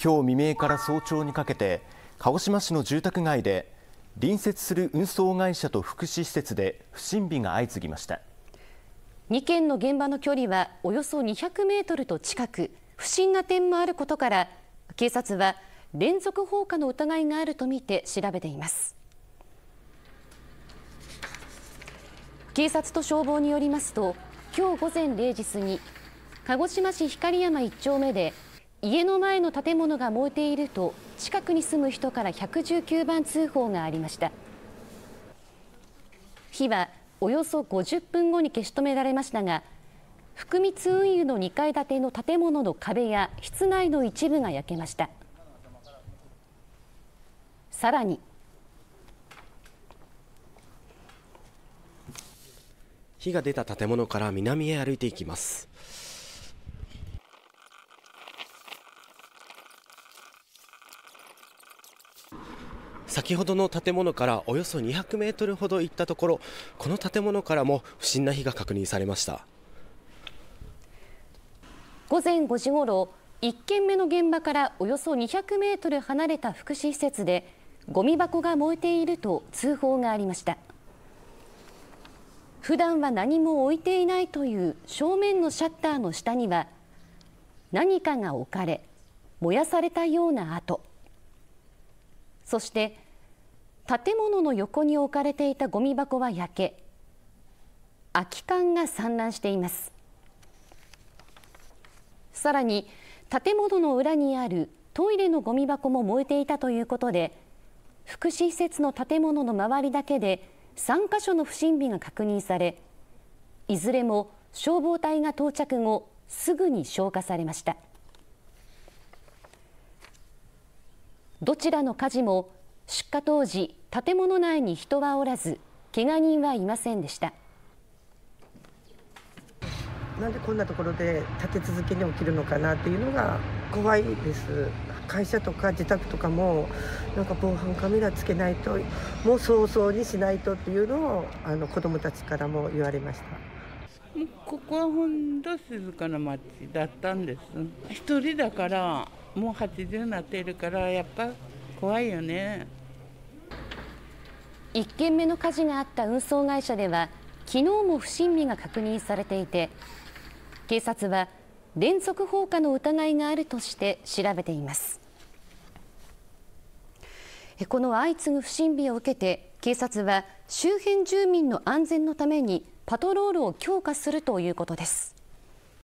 今日未明から早朝にかけて鹿児島市の住宅街で隣接する運送会社と福祉施設で不審火が相次ぎました。2件の現場の距離はおよそ200メートルと近く不審な点もあることから警察は連続放火の疑いがあるとみて調べています。警察と消防によりますと今日午前0時過ぎ鹿児島市光山1丁目で家の前の建物が燃えていると近くに住む人から119番通報がありました。火はおよそ50分後に消し止められましたが福光運輸の2階建ての建物の壁や室内の一部が焼けました。さらに火が出た建物から南へ歩いていきます。先ほどの建物からおよそ200メートルほど行ったところこの建物からも不審な火が確認されました。午前5時ごろ1件目の現場からおよそ200メートル離れた福祉施設でゴミ箱が燃えていると通報がありました。普段は何も置いていないという正面のシャッターの下には何かが置かれ燃やされたような跡。そして建物の横に置かれていたゴミ箱は焼け空き缶が散乱しています。さらに建物の裏にあるトイレのゴミ箱も燃えていたということで福祉施設の建物の周りだけで3カ所の不審火が確認されいずれも消防隊が到着後すぐに消火されました。どちらの火事も出火当時建物内に人はおらず怪我人はいませんでした。なんでこんなところで立て続けに起きるのかなっていうのが怖いです。会社とか自宅とかもなんか防犯カメラつけないともう早々にしないとっていうのをあの子どもたちからも言われました。ここは本当静かな町だったんです。一人だからもう80になっているからやっぱ怖いよね1件目の火事があった運送会社では昨日も不審火が確認されていて警察は連続放火の疑いがあるとして調べています。この相次ぐ不審火を受けて警察は周辺住民の安全のためにパトロールを強化するということです。